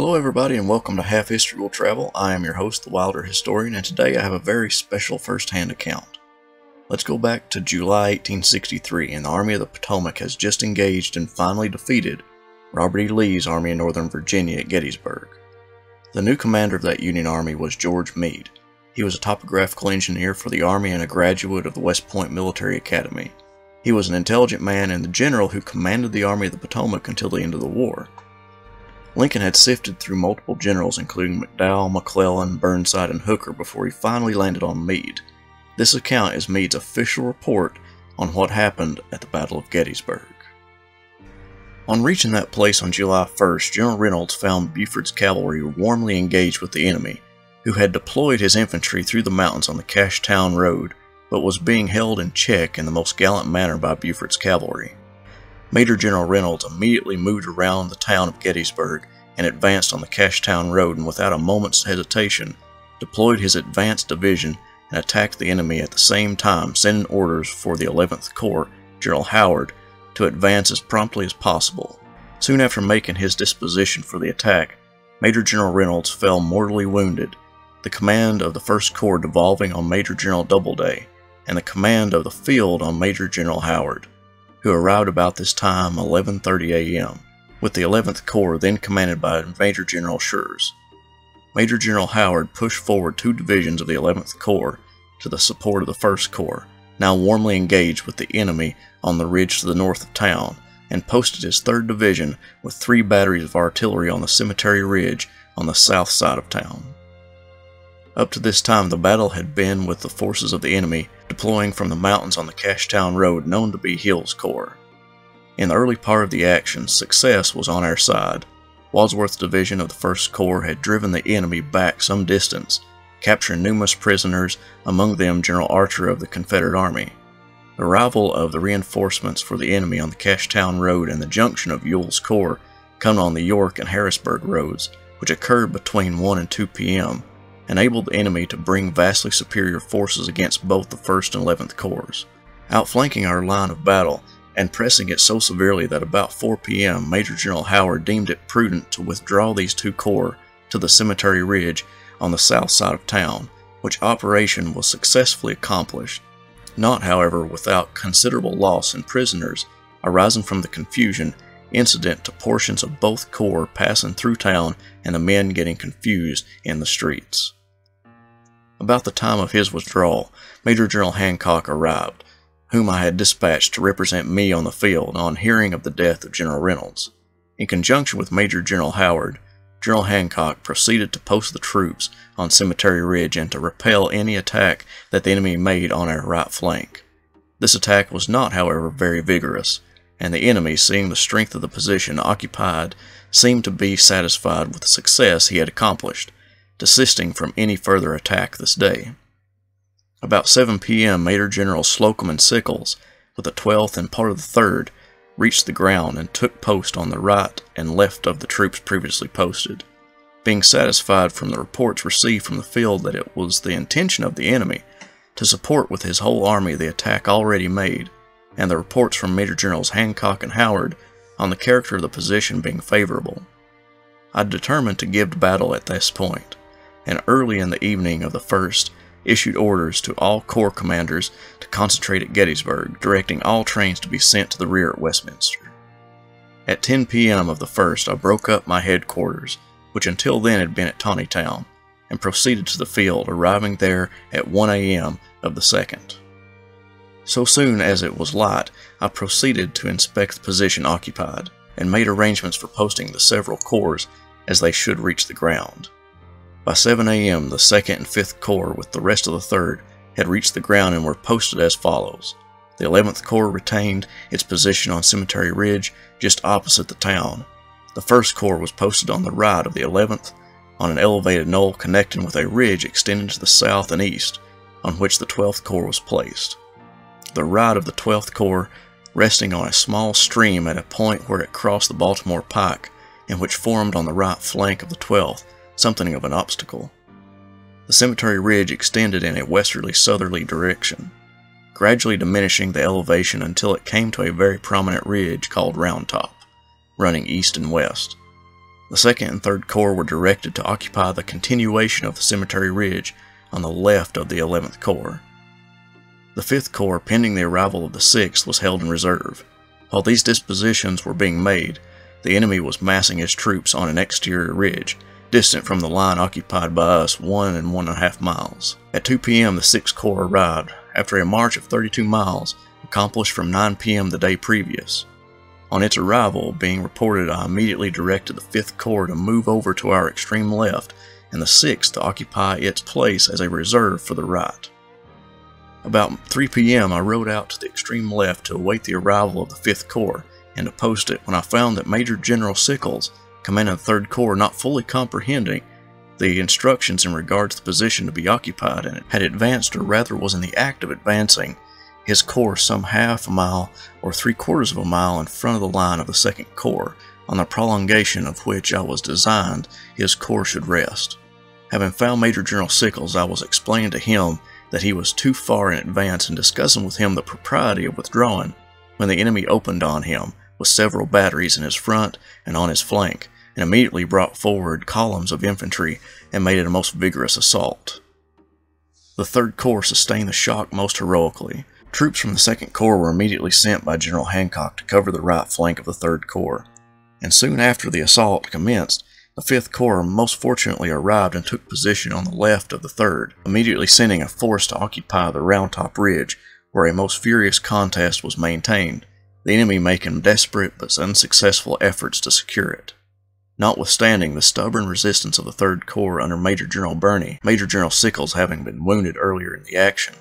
Hello, everybody, and welcome to Have History Will Travel. I am your host, the Wilder Historian, and today I have a very special first hand account. Let's go back to July 1863, and the Army of the Potomac has just engaged and finally defeated Robert E. Lee's Army in Northern Virginia at Gettysburg. The new commander of that Union Army was George Meade. He was a topographical engineer for the Army and a graduate of the West Point Military Academy. He was an intelligent man and the general who commanded the Army of the Potomac until the end of the war. Lincoln had sifted through multiple generals, including McDowell, McClellan, Burnside, and Hooker, before he finally landed on Meade. This account is Meade's official report on what happened at the Battle of Gettysburg. On reaching that place on July 1st, General Reynolds found Buford's cavalry warmly engaged with the enemy, who had deployed his infantry through the mountains on the Cashtown Road, but was being held in check in the most gallant manner by Buford's cavalry. Major General Reynolds immediately moved around the town of Gettysburg and advanced on the Cashtown Road and without a moment's hesitation deployed his advanced division and attacked the enemy at the same time sending orders for the 11th Corps, General Howard, to advance as promptly as possible. Soon after making his disposition for the attack, Major General Reynolds fell mortally wounded, the command of the 1st Corps devolving on Major General Doubleday, and the command of the field on Major General Howard who arrived about this time 11:30 a.m., with the 11th Corps then commanded by Major General Schurz. Major General Howard pushed forward two divisions of the 11th Corps to the support of the 1st Corps, now warmly engaged with the enemy on the ridge to the north of town, and posted his 3rd Division with three batteries of artillery on the Cemetery Ridge on the south side of town. Up to this time, the battle had been with the forces of the enemy deploying from the mountains on the Cashtown Road known to be Hill's Corps. In the early part of the action, success was on our side. Wadsworth's division of the 1st Corps had driven the enemy back some distance, capturing numerous prisoners, among them General Archer of the Confederate Army. The arrival of the reinforcements for the enemy on the Cashtown Road and the junction of Ewell's Corps come on the York and Harrisburg roads, which occurred between 1 and 2 p.m., enabled the enemy to bring vastly superior forces against both the 1st and 11th Corps. Outflanking our line of battle and pressing it so severely that about 4 p.m. Major General Howard deemed it prudent to withdraw these two corps to the Cemetery Ridge on the south side of town, which operation was successfully accomplished, not however without considerable loss in prisoners arising from the confusion incident to portions of both corps passing through town and the men getting confused in the streets. About the time of his withdrawal, Major General Hancock arrived, whom I had dispatched to represent me on the field on hearing of the death of General Reynolds. In conjunction with Major General Howard, General Hancock proceeded to post the troops on Cemetery Ridge and to repel any attack that the enemy made on our right flank. This attack was not, however, very vigorous, and the enemy, seeing the strength of the position occupied, seemed to be satisfied with the success he had accomplished, desisting from any further attack this day. About 7 p.m., Major General Slocum and Sickles, with the 12th and part of the 3rd, reached the ground and took post on the right and left of the troops previously posted. Being satisfied from the reports received from the field that it was the intention of the enemy to support with his whole army the attack already made, and the reports from Major Generals Hancock and Howard on the character of the position being favorable, I determined to give battle at this point and early in the evening of the 1st issued orders to all corps commanders to concentrate at Gettysburg, directing all trains to be sent to the rear at Westminster. At 10 p.m. of the 1st, I broke up my headquarters, which until then had been at Taneytown, and proceeded to the field, arriving there at 1 a.m. of the 2nd. So soon as it was light, I proceeded to inspect the position occupied, and made arrangements for posting the several corps as they should reach the ground. By 7 a.m., the 2nd and 5th Corps, with the rest of the 3rd, had reached the ground and were posted as follows. The 11th Corps retained its position on Cemetery Ridge, just opposite the town. The 1st Corps was posted on the right of the 11th, on an elevated knoll connecting with a ridge extending to the south and east, on which the 12th Corps was placed. The right of the 12th Corps, resting on a small stream at a point where it crossed the Baltimore Pike, and which formed on the right flank of the 12th, something of an obstacle. The cemetery ridge extended in a westerly southerly direction, gradually diminishing the elevation until it came to a very prominent ridge called Round Top, running east and west. The 2nd and 3rd Corps were directed to occupy the continuation of the Cemetery Ridge on the left of the 11th Corps. The 5th Corps, pending the arrival of the 6th, was held in reserve. While these dispositions were being made, the enemy was massing his troops on an exterior ridge, distant from the line occupied by us one and one and a half miles. At 2 p.m., the 6th Corps arrived, after a march of 32 miles, accomplished from 9 p.m. the day previous. On its arrival being reported, I immediately directed the 5th Corps to move over to our extreme left and the 6th to occupy its place as a reserve for the right. About 3 p.m., I rode out to the extreme left to await the arrival of the 5th Corps and to post it when I found that Major General Sickles, commanding the 3rd Corps, not fully comprehending the instructions in regard to the position to be occupied and had advanced or rather was in the act of advancing his corps some half a mile or three quarters of a mile in front of the line of the Second Corps, on the prolongation of which I was designed his corps should rest. Having found Major General Sickles, I was explaining to him that he was too far in advance and discussing with him the propriety of withdrawing, when the enemy opened on him with several batteries in his front and on his flank, and immediately brought forward columns of infantry and made it a most vigorous assault. The Third Corps sustained the shock most heroically, Troops from the 2nd Corps were immediately sent by General Hancock to cover the right flank of the 3rd Corps, and soon after the assault commenced, the 5th Corps most fortunately arrived and took position on the left of the 3rd, immediately sending a force to occupy the Round Top Ridge, where a most furious contest was maintained, the enemy making desperate but unsuccessful efforts to secure it. Notwithstanding the stubborn resistance of the 3rd Corps under Major General Birney, Major General Sickles having been wounded earlier in the action,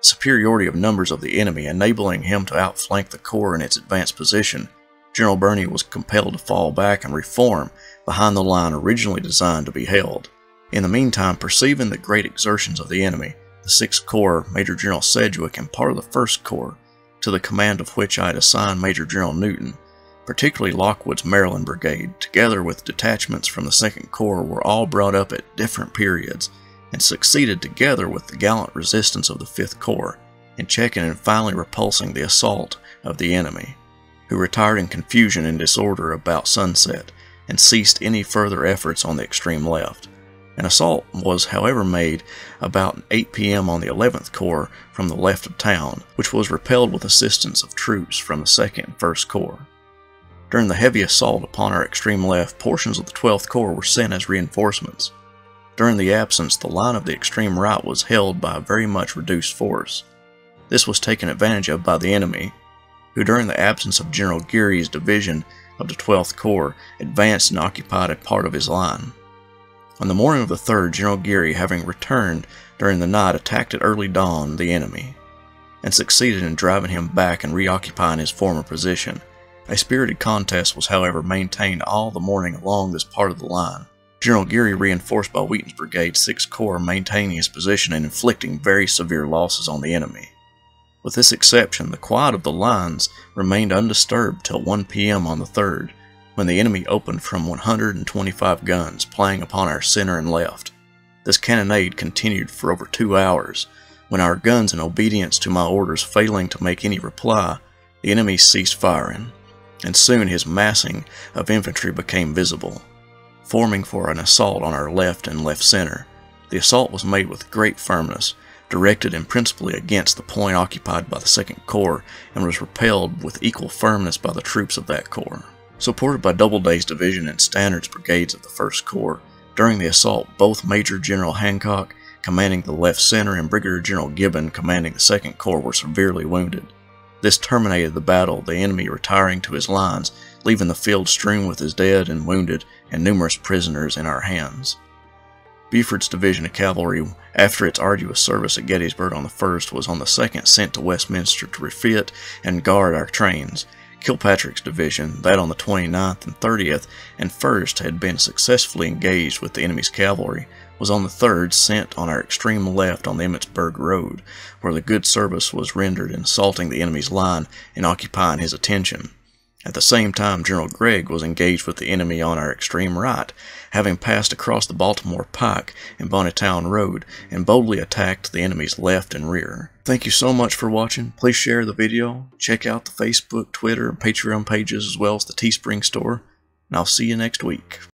superiority of numbers of the enemy, enabling him to outflank the corps in its advanced position, General Birney was compelled to fall back and reform behind the line originally designed to be held. In the meantime, perceiving the great exertions of the enemy, the 6th Corps, Major General Sedgwick, and part of the 1st Corps, to the command of which I had assigned Major General Newton, particularly Lockwood's Maryland Brigade, together with detachments from the 2nd Corps, were all brought up at different periods and succeeded together with the gallant resistance of the 5th Corps in checking and finally repulsing the assault of the enemy, who retired in confusion and disorder about sunset and ceased any further efforts on the extreme left. An assault was, however, made about 8 p.m. on the 11th Corps from the left of town, which was repelled with assistance of troops from the 2nd and 1st Corps. During the heavy assault upon our extreme left, portions of the 12th Corps were sent as reinforcements. During the absence, the line of the extreme right was held by a very much reduced force. This was taken advantage of by the enemy, who during the absence of General Geary's division of the 12th Corps advanced and occupied a part of his line. On the morning of the 3rd, General Geary, having returned during the night, attacked at early dawn the enemy, and succeeded in driving him back and reoccupying his former position. A spirited contest was however maintained all the morning along this part of the line. General Geary, reinforced by Wheaton's brigade 6th Corps, maintaining his position and inflicting very severe losses on the enemy. With this exception, the quiet of the lines remained undisturbed till 1 p.m. on the 3rd, when the enemy opened from 125 guns, playing upon our center and left. This cannonade continued for over two hours, when our guns, in obedience to my orders failing to make any reply, the enemy ceased firing, and soon his massing of infantry became visible forming for an assault on our left and left center. The assault was made with great firmness, directed and principally against the point occupied by the 2nd Corps, and was repelled with equal firmness by the troops of that corps. Supported by Doubleday's division and Stannard's brigades of the 1st Corps, during the assault both Major General Hancock, commanding the left center, and Brigadier General Gibbon, commanding the 2nd Corps, were severely wounded. This terminated the battle, the enemy retiring to his lines, leaving the field strewn with his dead and wounded and numerous prisoners in our hands. Buford's division of cavalry, after its arduous service at Gettysburg on the 1st, was on the 2nd sent to Westminster to refit and guard our trains. Kilpatrick's division, that on the 29th and 30th and 1st had been successfully engaged with the enemy's cavalry, was on the 3rd sent on our extreme left on the Emmitsburg Road, where the good service was rendered in assaulting the enemy's line and occupying his attention. At the same time, General Gregg was engaged with the enemy on our extreme right, having passed across the Baltimore Pike and Bonnytown Road and boldly attacked the enemy's left and rear. Thank you so much for watching. Please share the video. Check out the Facebook, Twitter, and Patreon pages as well as the Teespring store. And I'll see you next week.